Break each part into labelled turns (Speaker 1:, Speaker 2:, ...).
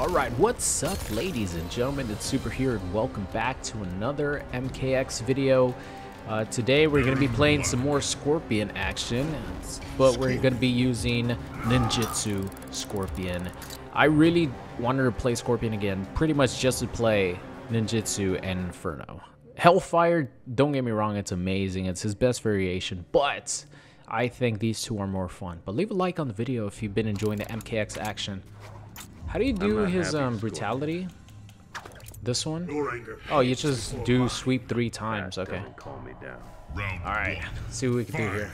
Speaker 1: Alright, what's up ladies and gentlemen, it's Super here and welcome back to another MKX video. Uh, today we're going to be playing some more Scorpion action, but we're going to be using Ninjutsu Scorpion. I really wanted to play Scorpion again, pretty much just to play Ninjutsu and Inferno. Hellfire, don't get me wrong, it's amazing, it's his best variation, but I think these two are more fun. But leave a like on the video if you've been enjoying the MKX action. How do you do his um, brutality? This one? Oh, you just do sweep three times. Okay. Alright, see what we can do here.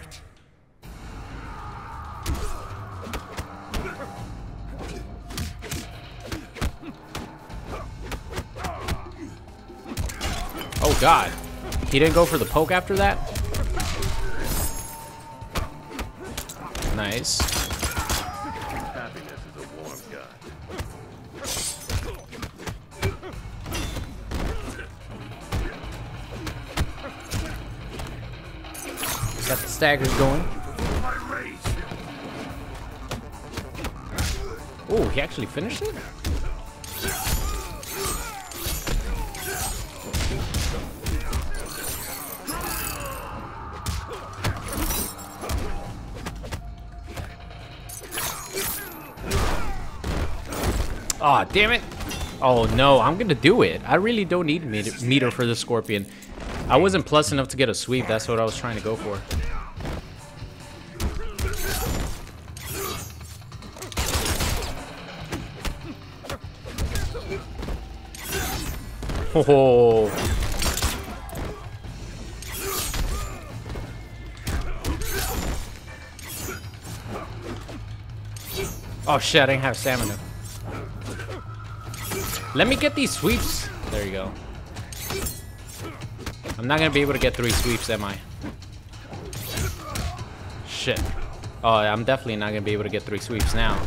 Speaker 1: Oh god. He didn't go for the poke after that? Nice. Staggers going. Oh, he actually finished it? Aw, oh, damn it. Oh, no, I'm gonna do it. I really don't need meter, meter for the Scorpion. I wasn't plus enough to get a sweep. That's what I was trying to go for. Oh. Oh shit, I didn't have stamina. Let me get these sweeps. There you go. I'm not gonna be able to get three sweeps, am I? Shit. Oh, I'm definitely not gonna be able to get three sweeps now.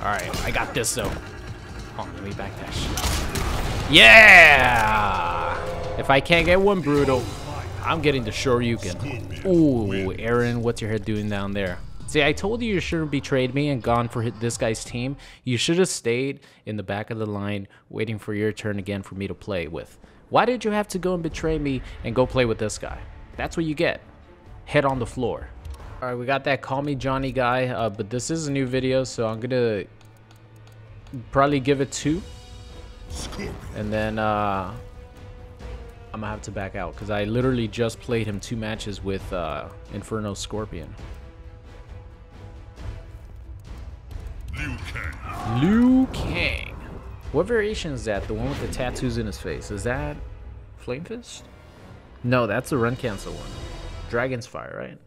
Speaker 1: Alright, I got this though. Oh, let me back that shit. Yeah! If I can't get one brutal, I'm getting the Shoryuken. Ooh, Aaron, what's your head doing down there? See, I told you you shouldn't betrayed me and gone for this guy's team. You should have stayed in the back of the line waiting for your turn again for me to play with. Why did you have to go and betray me and go play with this guy? That's what you get. Head on the floor. All right, we got that Call Me Johnny guy, uh, but this is a new video, so I'm gonna probably give it two. And then uh, I'm gonna have to back out because I literally just played him two matches with uh, Inferno Scorpion. Liu Kang. Liu Kang. What variation is that? The one with the tattoos in his face. Is that Flame Fist? No, that's the run cancel one. Dragon's Fire, right?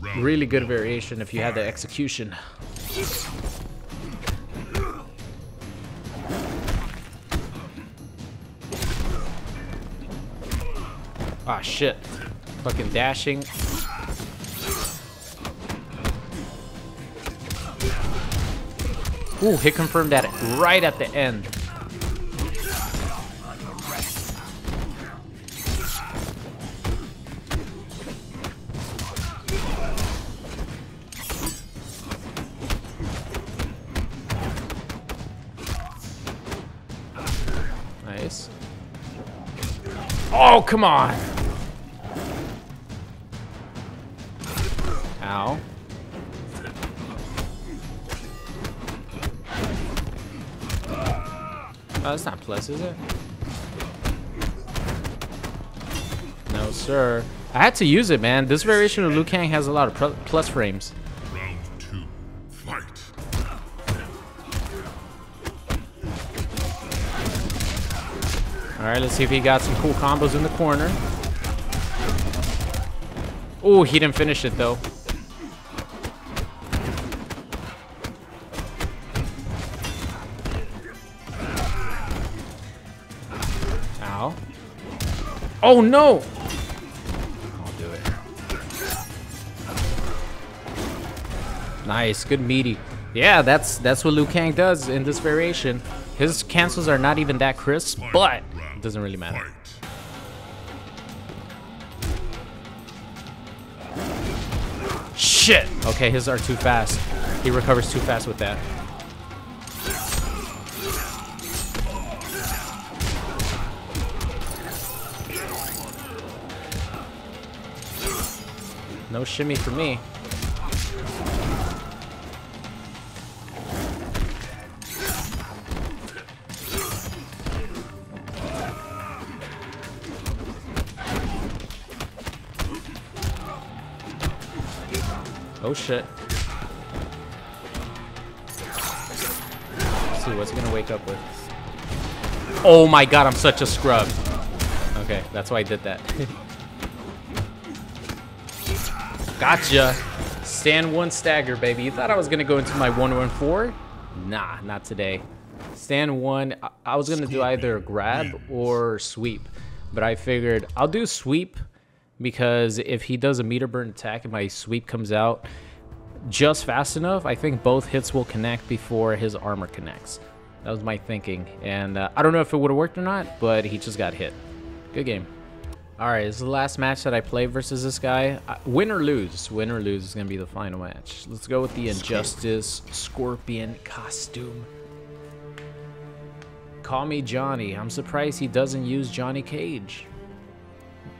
Speaker 1: Round really good variation if you had the execution. Ah, shit. Fucking dashing. Ooh, hit confirmed at it right at the end. Nice. Oh, come on. Plus, is it? No, sir. I had to use it, man. This variation of Liu Kang has a lot of plus frames. Round two, fight. All right, let's see if he got some cool combos in the corner. Oh, he didn't finish it though. Oh no! I'll do it. Nice, good meaty. Yeah, that's that's what Liu Kang does in this variation. His cancels are not even that crisp, but it doesn't really matter. Shit! Okay, his are too fast. He recovers too fast with that. No shimmy for me. Oh shit. Let's see, what's gonna wake up with? Oh my god, I'm such a scrub. Okay, that's why I did that. gotcha. Stand one stagger, baby. You thought I was gonna go into my 114? Nah, not today. Stand one, I, I was gonna do either grab or sweep. But I figured I'll do sweep because if he does a meter burn attack and my sweep comes out just fast enough, I think both hits will connect before his armor connects. That was my thinking. And uh, I don't know if it would have worked or not, but he just got hit. Good game. All right, this is the last match that I play versus this guy. Uh, win or lose. Win or lose is going to be the final match. Let's go with the Injustice Scorpion costume. Call me Johnny. I'm surprised he doesn't use Johnny Cage.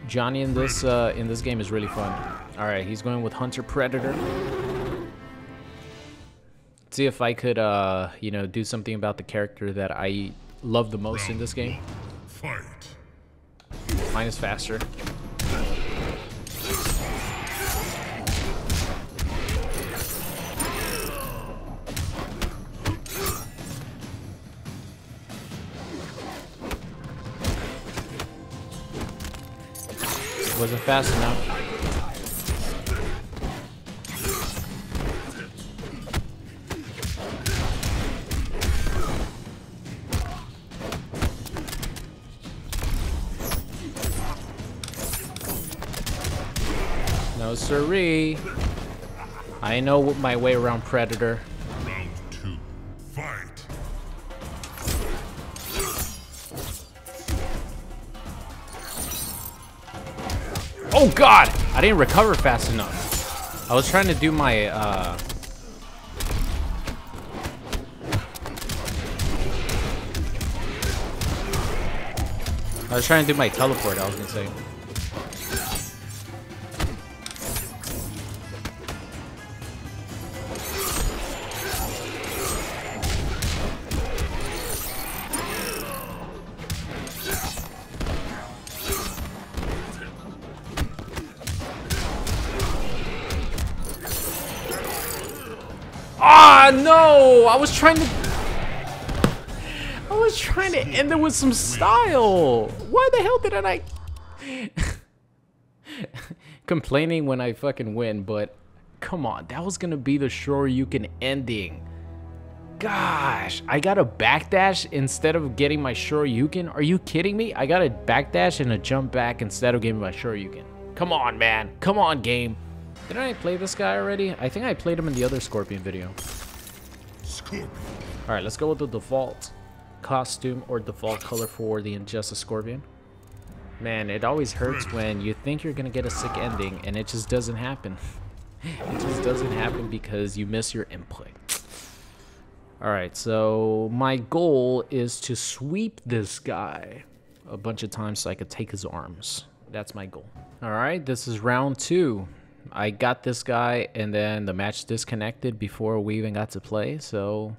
Speaker 1: Johnny in this uh, in this game is really fun. All right, he's going with Hunter Predator. See if I could, uh, you know, do something about the character that I love the most in this game. Fight. Mine is faster. Wasn't fast enough. No siree. I know my way around Predator. Round two, fight. Oh god! I didn't recover fast enough. I was trying to do my, uh... I was trying to do my teleport, I was gonna say. I was trying to... I was trying to end it with some style. Why the hell didn't I... Complaining when I fucking win, but... Come on, that was gonna be the Shoryuken ending. Gosh, I got a backdash instead of getting my Shoryuken? Are you kidding me? I got a backdash and a jump back instead of getting my Shoryuken. Come on, man. Come on, game. Didn't I play this guy already? I think I played him in the other Scorpion video. Alright, let's go with the default costume or default color for the Injustice Scorpion. Man, it always hurts when you think you're gonna get a sick ending and it just doesn't happen. it just doesn't happen because you miss your input. Alright, so my goal is to sweep this guy a bunch of times so I could take his arms. That's my goal. Alright, this is round two. I got this guy and then the match disconnected before we even got to play. So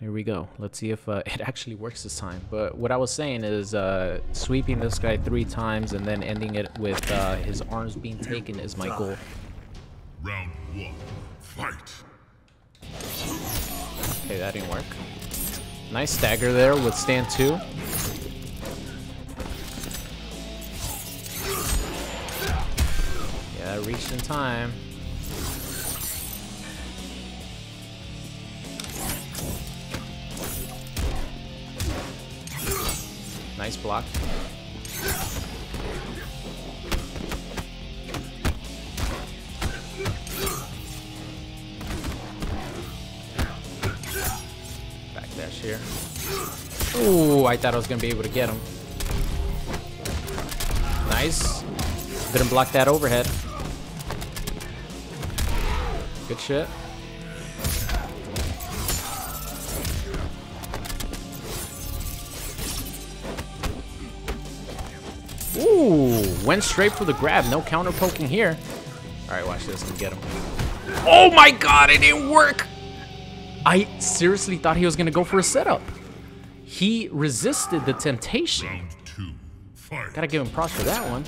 Speaker 1: here we go. Let's see if uh, it actually works this time. But what I was saying is uh, sweeping this guy three times and then ending it with uh, his arms being taken is my goal. Round one, fight. Okay, that didn't work. Nice stagger there with stand two. Yeah, reached in time. Nice block. Back dash here. Ooh, I thought I was gonna be able to get him. Nice. Didn't block that overhead. Good shit. Ooh, went straight for the grab. No counter poking here. All right, watch this and get him. Oh my god, it didn't work. I seriously thought he was going to go for a setup. He resisted the temptation. Gotta give him props for that one.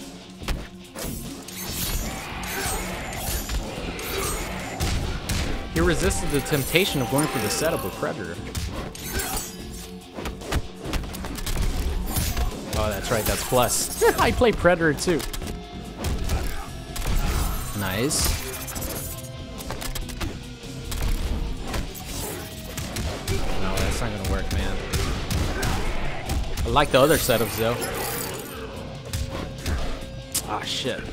Speaker 1: He resisted the temptation of going for the setup with Predator. Oh, that's right, that's plus. I play Predator too. Nice. No, that's not gonna work, man. I like the other setups though. Ah, shit.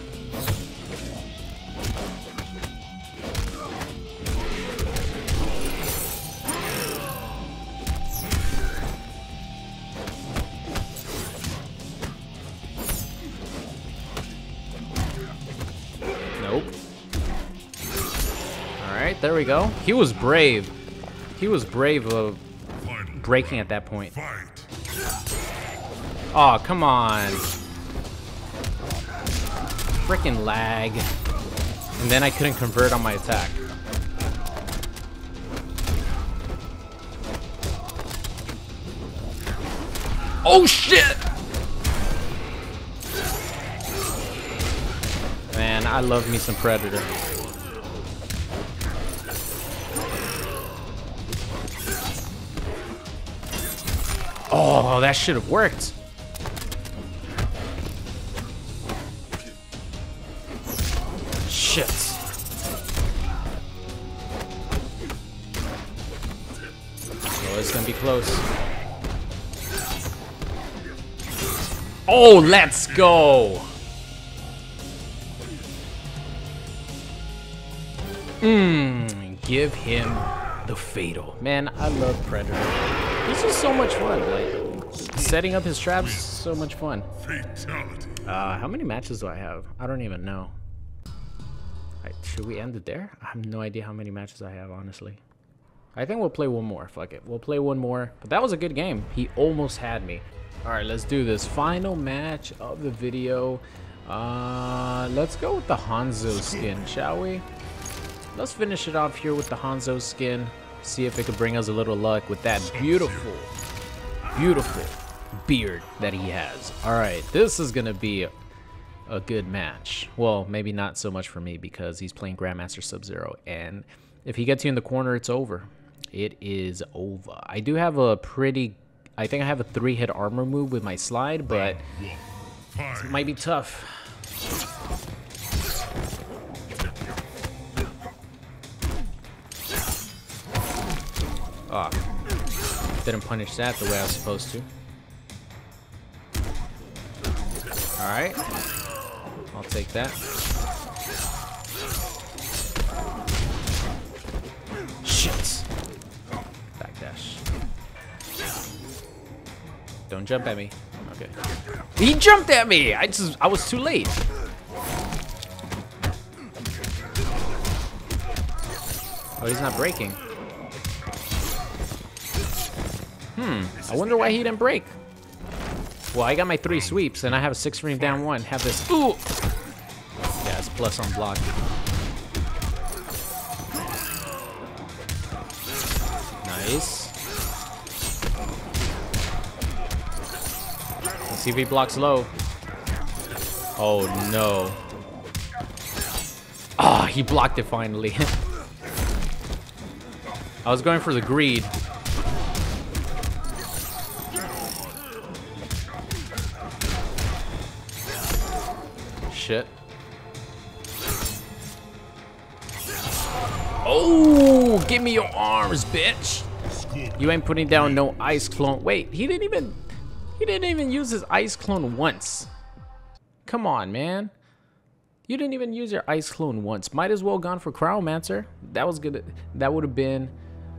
Speaker 1: Alright, there we go. He was brave. He was brave of breaking at that point. Oh, come on. Freaking lag. And then I couldn't convert on my attack. Oh shit! Man, I love me some Predator. Oh, that should have worked. Shit. Oh, it's gonna be close. Oh, let's go! Mmm, give him the fatal. Man, I love Predator. This is so much fun. Like, setting up his traps, so much fun.
Speaker 2: Fatality.
Speaker 1: Uh, how many matches do I have? I don't even know. Right, should we end it there? I have no idea how many matches I have, honestly. I think we'll play one more. Fuck it. We'll play one more. But that was a good game. He almost had me. All right, let's do this. Final match of the video. Uh, let's go with the Hanzo skin, shall we? Let's finish it off here with the Hanzo skin. See if it could bring us a little luck with that beautiful, beautiful beard that he has. All right, this is going to be a, good match. Well, maybe not so much for me because he's playing Grandmaster Sub-Zero. And if he gets you in the corner, it's over. It is over. I do have a pretty... I think I have a three-hit armor move with my slide, but it might be tough. Ah, didn't punish that the way I was supposed to. Alright. I'll take that. Shit. Backdash. Don't jump at me. Okay. He jumped at me! I just I was too late. Oh, he's not breaking. Hmm. I wonder why he didn't break. Well, I got my three sweeps, and I have a six frame down one. Have this. Ooh! Yeah, it's plus on block. Nice. Let's see if he blocks low. Oh, no. Ah, he blocked it finally. I was going for the greed. Shit. Oh, give me your arms, bitch. You ain't putting down no ice clone. Wait, he didn't even he didn't even use his ice clone once. Come on, man. You didn't even use your ice clone once. Might as well gone for Cryomancer. That was good. That would have been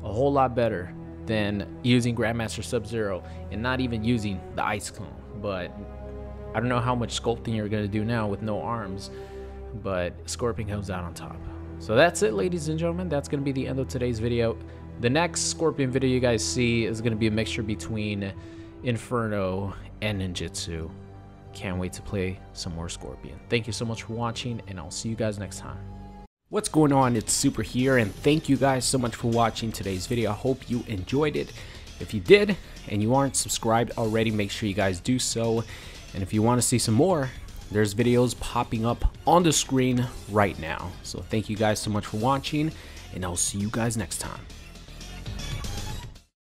Speaker 1: a whole lot better than using Grandmaster Sub-Zero and not even using the ice clone. But I don't know how much sculpting you're gonna do now with no arms, but Scorpion comes out on top. So that's it, ladies and gentlemen. That's gonna be the end of today's video. The next Scorpion video you guys see is gonna be a mixture between Inferno and Ninjutsu. Can't wait to play some more Scorpion. Thank you so much for watching, and I'll see you guys next time. What's going on? It's Super here, and thank you guys so much for watching today's video. I hope you enjoyed it. If you did, and you aren't subscribed already, make sure you guys do so. And if you want to see some more, there's videos popping up on the screen right now. So thank you guys so much for watching, and I'll see you guys next time.